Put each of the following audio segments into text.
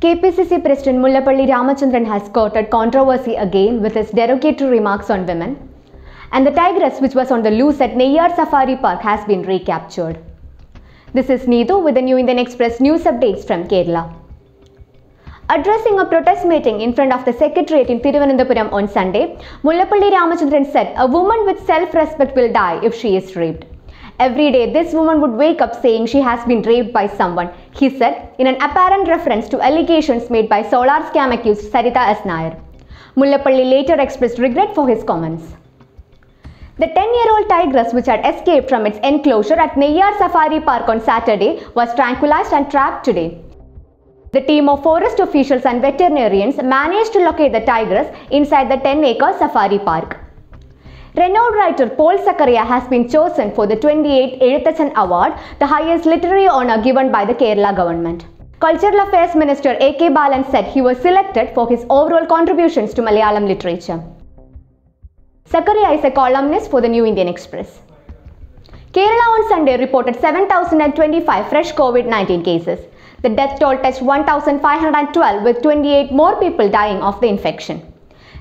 KPCC President Mullappally Ramachandran has courted controversy again with his derogatory remarks on women. And the tigress, which was on the loose at Neyyar Safari Park, has been recaptured. This is Needu with the New Indian Express news updates from Kerala. Addressing a protest meeting in front of the Secretariat in Thiruvananthapuram on Sunday, Mullappally Ramachandran said a woman with self-respect will die if she is raped. Every day, this woman would wake up saying she has been raped by someone, he said in an apparent reference to allegations made by solar scam accused Saritha S. Nair. Mullappally later expressed regret for his comments. The 10-year-old tigress which had escaped from its enclosure at Neyyar Safari Park on Saturday was tranquilized and trapped today. The team of forest officials and veterinarians managed to locate the tigress inside the 10-acre safari park. Renowned writer Paul Zacharia has been chosen for the 28th Ezhuthachan Award, the highest literary honour given by the Kerala government. Cultural Affairs Minister A.K. Balan said he was selected for his overall contributions to Malayalam literature. Sakaria is a columnist for the New Indian Express. Kerala on Sunday reported 7,025 fresh COVID-19 cases. The death toll touched 1,512 with 28 more people dying of the infection.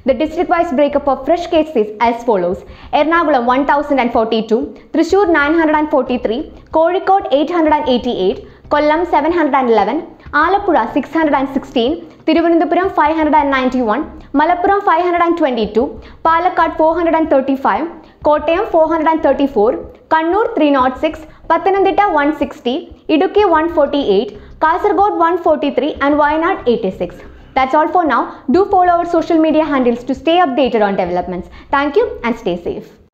The district-wise breakup of fresh cases as follows. Ernakulam 1042, Thrissur 943, Kozhikode 888, Kollam 711, Alappuzha 616, Thiruvananthapuram 591, Malappuram 522, Palakkad 435, Kottayam 434, Kannur 306, Pathanamthitta 160, Idukki 148, Kasaragod 143 and Wayanad 86. That's all for now. Do follow our social media handles to stay updated on developments. Thank you and stay safe.